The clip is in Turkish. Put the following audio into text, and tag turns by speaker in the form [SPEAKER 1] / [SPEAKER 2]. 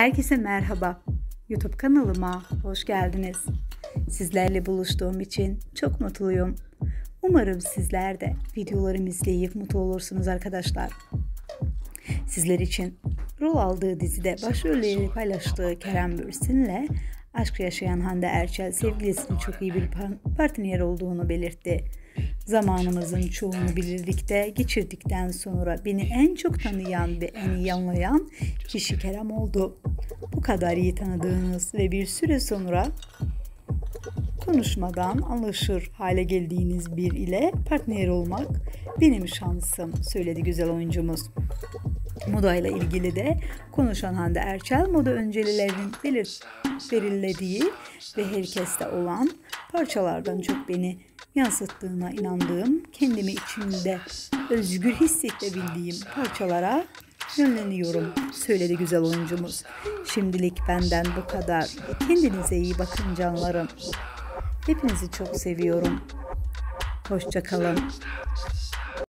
[SPEAKER 1] Herkese merhaba. YouTube kanalıma hoş geldiniz. Sizlerle buluştuğum için çok mutluyum. Umarım sizler de videolarımı izleyip mutlu olursunuz arkadaşlar. Sizler için rol aldığı dizide başrolleri paylaştığı Kerem Bürsin'le aşk yaşayan Hande Erçel sevgilisinin çok iyi bir partner olduğunu belirtti. Zamanımızın çoğunu birlikte geçirdikten sonra beni en çok tanıyan ve en iyi anlayan kişi Kerem oldu. Bu kadar iyi tanıdığınız ve bir süre sonra konuşmadan anlaşır hale geldiğiniz bir ile partner olmak benim şansım söyledi güzel oyuncumuz. Moda ile ilgili de konuşan Hande Erçel moda öncelilerinin belir, belirlediği ve herkeste olan parçalardan çok beni yansıttığına inandığım, kendimi içimde özgür hissedebildiğim parçalara yönleniyorum söyledi güzel oyuncumuz. Şimdilik benden bu kadar. Kendinize iyi bakın canlarım. Hepinizi çok seviyorum. Hoşçakalın.